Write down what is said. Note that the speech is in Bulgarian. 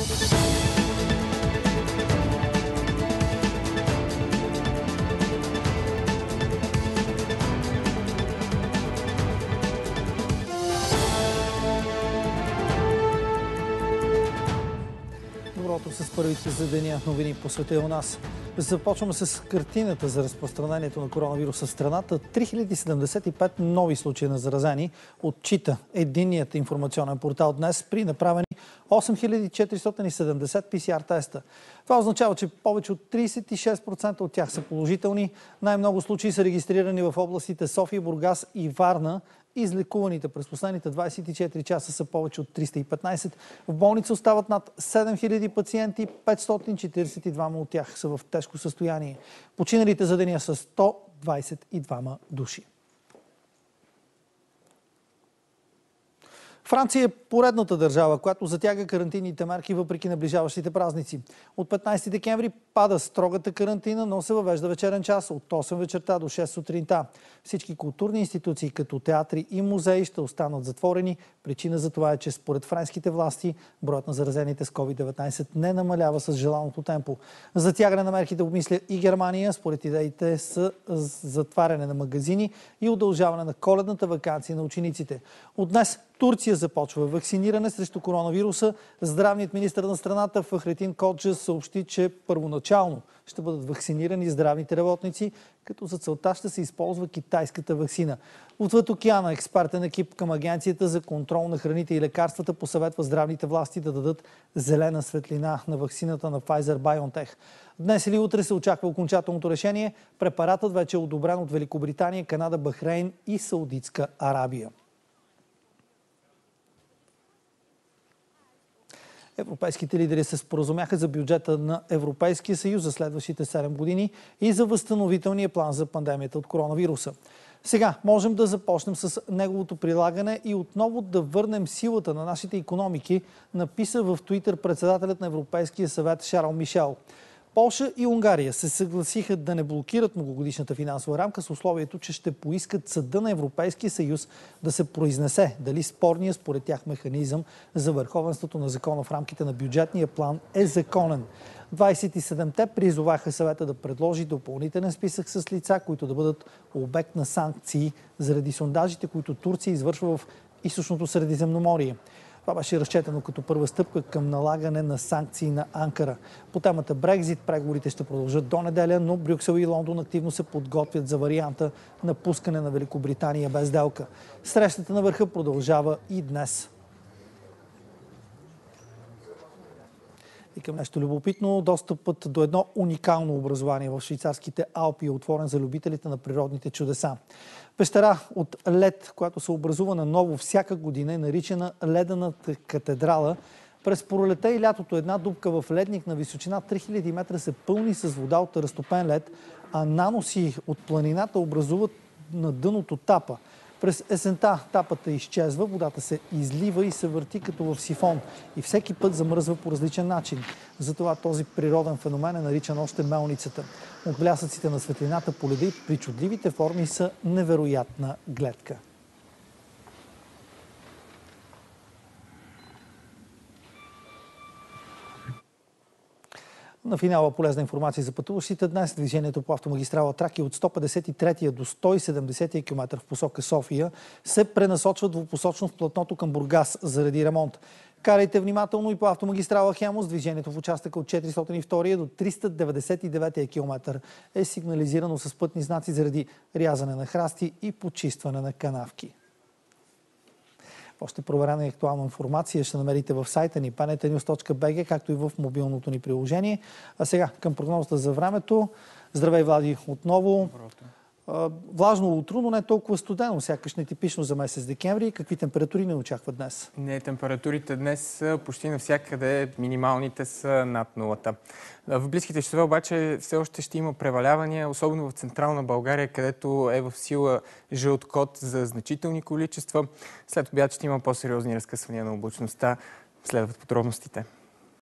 Доброто с първите за деня новини по света у нас. Започваме с картината за разпространението на коронавируса в страната. 3075 нови случаи на заразени отчита единният информационен портал днес при направени 8470 ПСР теста. Това означава, че повече от 36% от тях са положителни. Най-много случаи са регистрирани в областите София, Бургас и Варна. Излекуваните през последните 24 часа са повече от 315. В болница остават над 7000 пациенти, 542 от тях са в тежко състояние. Починалите за деня са 122 души. Франция е поредната държава, която затяга карантинните мерки въпреки наближаващите празници. От 15 декември пада строгата карантина, но се въвежда вечерен час от 8 вечерта до 6 сутринта. Всички културни институции, като театри и музеи, ще останат затворени. Причина за това е, че според френските власти броят на заразените с COVID-19 не намалява с желаното темпо. Затягане на мерките обмисля и Германия. Според идеите са затваряне на магазини и удължаване на коледната вакансия на учениците. От днес Турция започва вакциниране срещу коронавируса. Здравният министр на страната Фахретин Коджа съобщи, че първоначално ще бъдат вакцинирани здравните работници, като за целта ще се използва китайската вакцина. Отвъд океана експертен екип към Агенцията за контрол на храните и лекарствата посъветва здравните власти да дадат зелена светлина на вакцината на Pfizer-BioNTech. Днес или утре се очаква окончателното решение. Препаратът вече е одобрен от Великобритания, Канада, Бахрейн и Саудитска Арабия. Европейските лидери се споразумяха за бюджета на Европейския съюз за следващите 7 години и за възстановителния план за пандемията от коронавируса. Сега можем да започнем с неговото прилагане и отново да върнем силата на нашите економики, написа в Твитър председателят на Европейския съвет Шарл Мишел. Полша и Унгария се съгласиха да не блокират многогодишната финансова рамка с условието, че ще поискат съда на Европейския съюз да се произнесе дали спорния според тях механизъм за върховенството на закона в рамките на бюджетния план е законен. 27-те призоваха съвета да предложи допълнителен списък с лица, които да бъдат обект на санкции заради сондажите, които Турция извършва в източното Средиземноморие. Това беше разчетено като първа стъпка към налагане на санкции на Анкара. По темата Брекзит преговорите ще продължат до неделя, но Брюксел и Лондон активно се подготвят за варианта на пускане на Великобритания без делка. Срещата на върха продължава и днес. И към нещо любопитно, достъпът до едно уникално образование в швейцарските Алпи е отворен за любителите на природните чудеса. Пещера от лед, която се образува на ново всяка година, е наричана Ледената катедрала. През пролета и лятото една дупка в ледник на височина 3000 метра се пълни с вода от разтопен лед, а наноси от планината образуват на дъното тапа. През есента тапата изчезва, водата се излива и се върти като в сифон и всеки път замръзва по различен начин. Затова този природен феномен е наричан още мелницата. От блясъците на светлината по леда и причудливите форми са невероятна гледка. На финала полезна информация за пътуващите. Днес движението по автомагистрала Траки от 153 до 170 км в посока София се пренасочва двупосочно в платното към Бургас заради ремонт. Карайте внимателно и по автомагистрала Хемос. Движението в участъка от 402 до 399 км е сигнализирано с пътни знаци заради рязане на храсти и почистване на канавки. Още проверена и актуална информация ще намерите в сайта ни panetenews.bg, както и в мобилното ни приложение. А сега към прогнозата за времето. Здравей, Влади, отново. Доброто. Влажно утро, но не толкова студено, сякаш нетипично за месец декември. Какви температури не очакват днес? Не, температурите днес са почти навсякъде. Минималните са над нулата. В близките часове обаче все още ще има превалявания, особено в Централна България, където е в сила жълт код за значителни количества. След обяд ще има по-сериозни разкъсвания на облачността. Следват подробностите.